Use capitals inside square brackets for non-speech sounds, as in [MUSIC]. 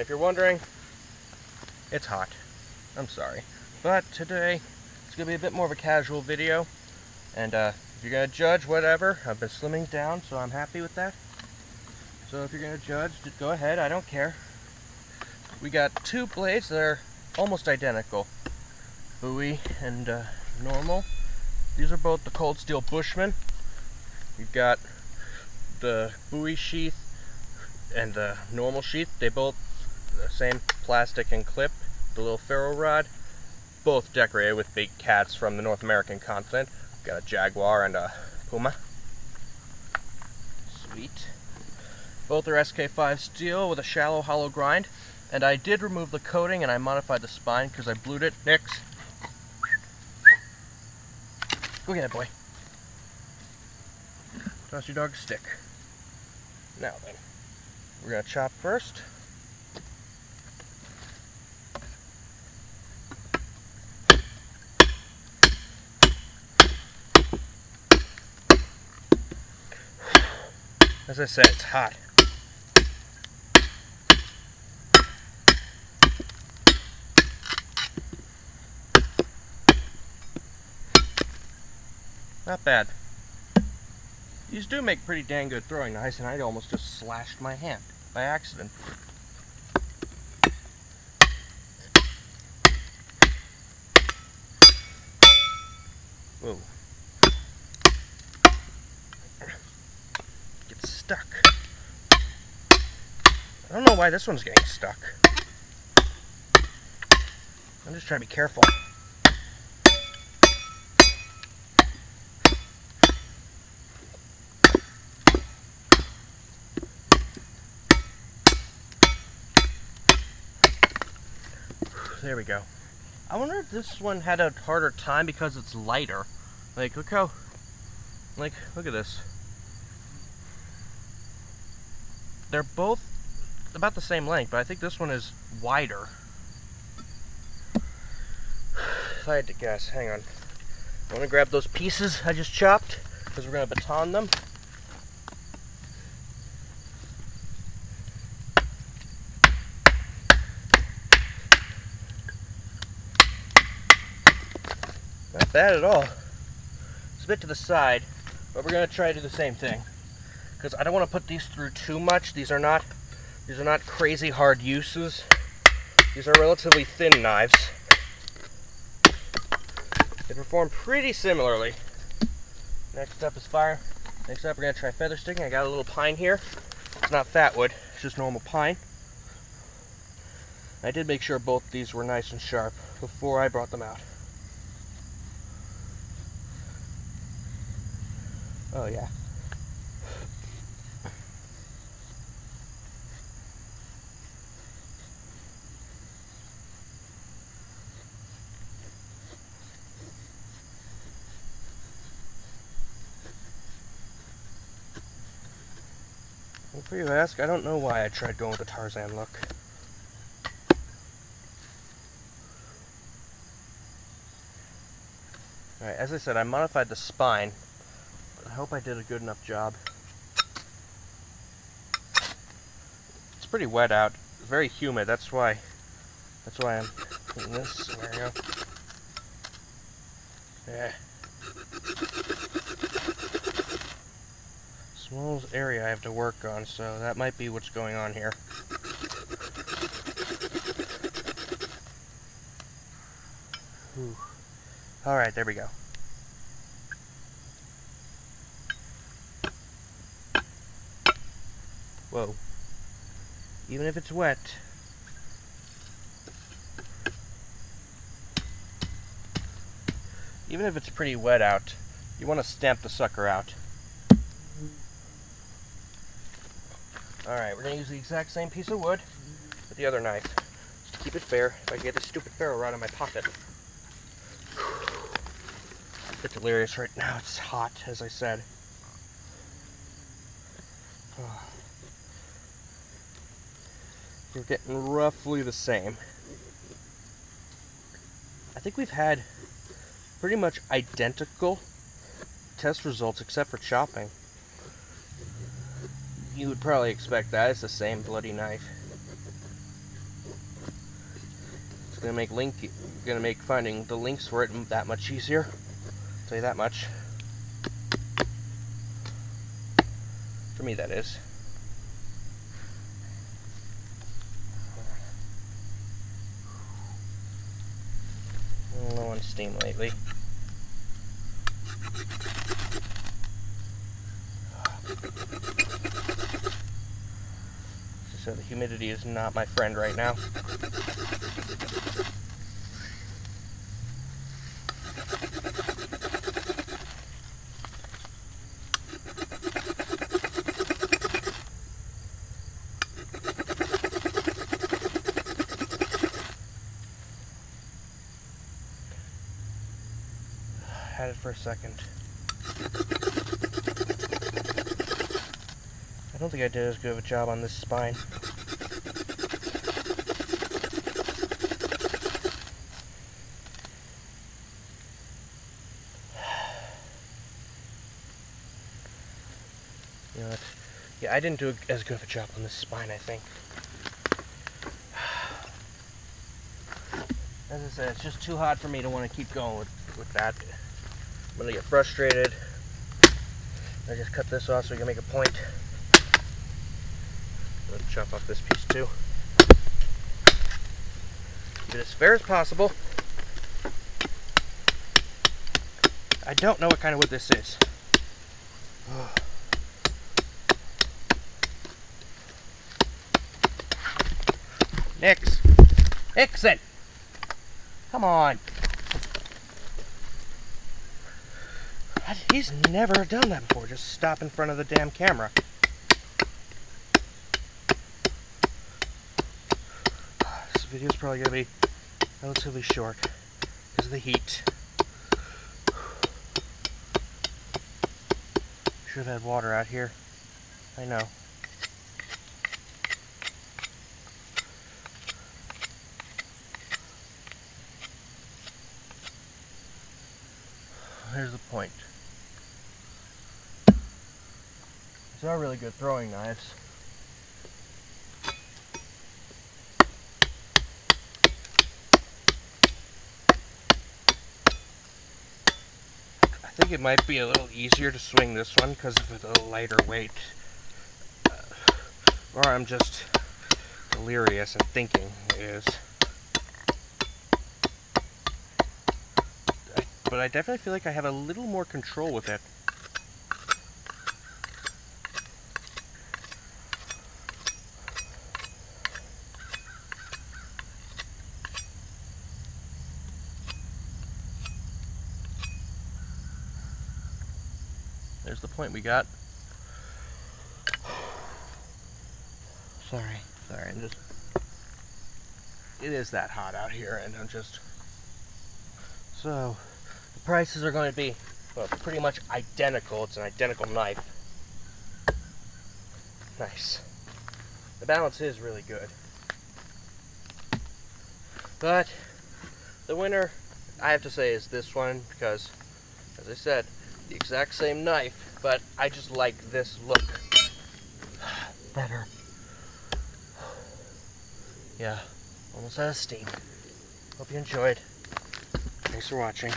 If you're wondering, it's hot. I'm sorry. But today, it's going to be a bit more of a casual video. And uh, if you're going to judge, whatever, I've been slimming down, so I'm happy with that. So if you're going to judge, go ahead, I don't care. We got two blades that are almost identical. Bowie and uh, normal. These are both the Cold Steel Bushman. You've got the Bowie sheath and the normal sheath. They both same plastic and clip. The little ferro rod. Both decorated with big cats from the North American continent. Got a Jaguar and a Puma. Sweet. Both are SK5 steel with a shallow hollow grind. And I did remove the coating and I modified the spine because I blued it. Nix. Go get it, boy. Toss your dog a stick. Now then, we're to chop first. As I said, it's hot. Not bad. These do make pretty dang good throwing knives, and I almost just slashed my hand by accident. Whoa. Get stuck. I don't know why this one's getting stuck. I'm just trying to be careful. There we go. I wonder if this one had a harder time because it's lighter. Like, look how, like, look at this. They're both about the same length, but I think this one is wider. If I had to guess, hang on. I want to grab those pieces I just chopped, because we're going to baton them. Not bad at all. It's a bit to the side, but we're going to try to do the same thing. Because I don't want to put these through too much. These are not these are not crazy hard uses. These are relatively thin knives. They perform pretty similarly. Next up is fire. Next up we're to try feather sticking. I got a little pine here. It's not fat wood, it's just normal pine. I did make sure both these were nice and sharp before I brought them out. Oh yeah. Before you ask, I don't know why I tried going with the Tarzan look. Alright, as I said, I modified the spine I hope I did a good enough job. It's pretty wet out, very humid. That's why. That's why I'm in this scenario. Yeah. Small area I have to work on, so that might be what's going on here. Alright, there we go. Whoa. Even if it's wet. Even if it's pretty wet out, you want to stamp the sucker out. Alright, we're going to use the exact same piece of wood with the other knife. Just to keep it fair, if I get this stupid ferro rod in my pocket. Bit delirious right now. It's hot, as I said. We're getting roughly the same. I think we've had pretty much identical test results except for chopping. You would probably expect that. It's the same bloody knife. It's gonna make link, gonna make finding the links for it that much easier. I'll tell you that much. For me, that is. Low on steam lately. So the humidity is not my friend right now. Had it for a second. I don't think I did as good of a job on this spine. [SIGHS] You know? Yeah, I didn't do as good of a job on this spine, I think. [SIGHS] As I said, it's just too hot for me to want to keep going with, with that. I'm gonna get frustrated. I just cut this off so we can make a point. Let's chop off this piece too. Keep it as fair as possible. I don't know what kind of wood this is. [SIGHS] Nix. Nixon! Come on. He's never done that before, just stop in front of the damn camera. This is probably gonna be relatively short because of the heat. Should have had water out here. I know. Here's the point. These are really good throwing knives. Think it might be a little easier to swing this one because of the lighter weight. Uh, or I'm just delirious and thinking is. but I definitely feel like I have a little more control with it. There's the point we got. Sorry, sorry, I'm just, it is that hot out here and I'm just, so, the prices are going to be well, pretty much identical. It's an identical knife. Nice. The balance is really good. But the winner, I have to say, is this one because, as I said, the exact same knife, but I just like this look better. Yeah, almost out of steam. Hope you enjoyed. Thanks for watching.